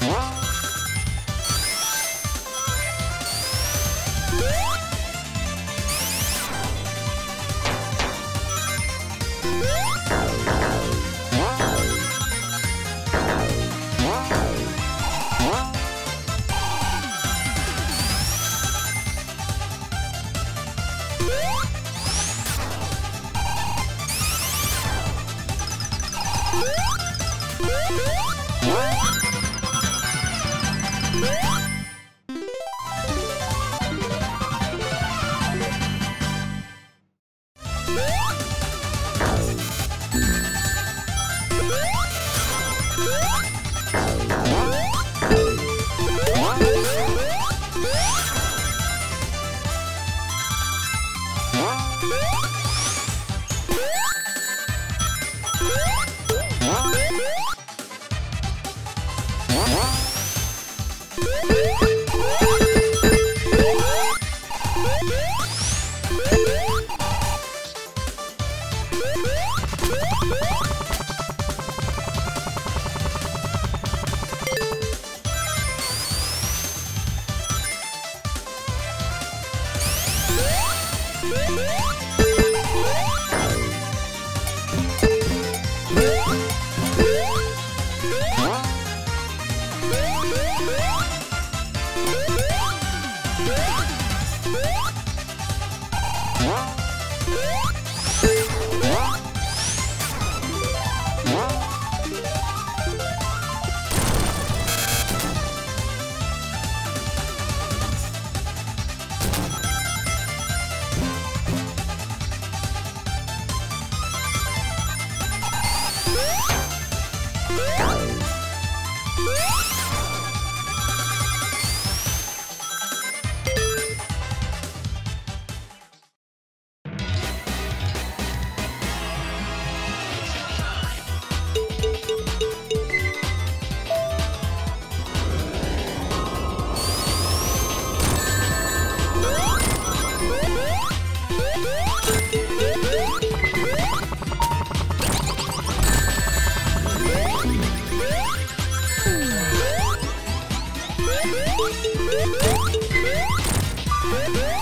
Wow. Música Woo!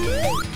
Woo!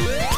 Yeah.